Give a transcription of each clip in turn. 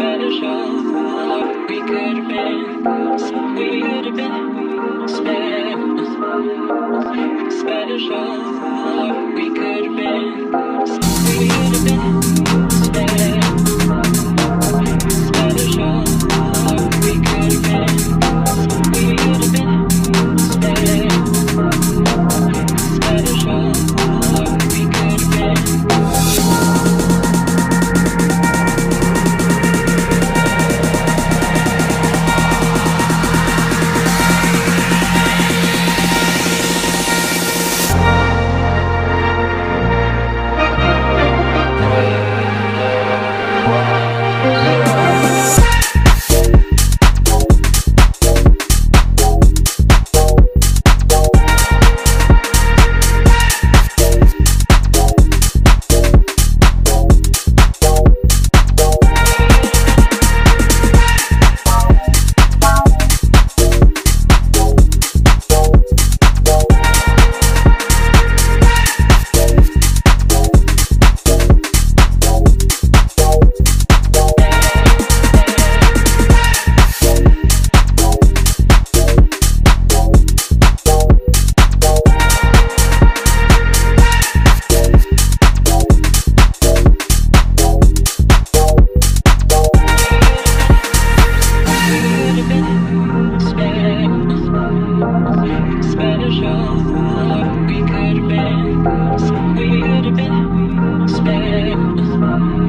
better show we could have been. We could have been special. Special. We could have been.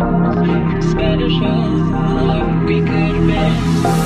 Special, we could have been.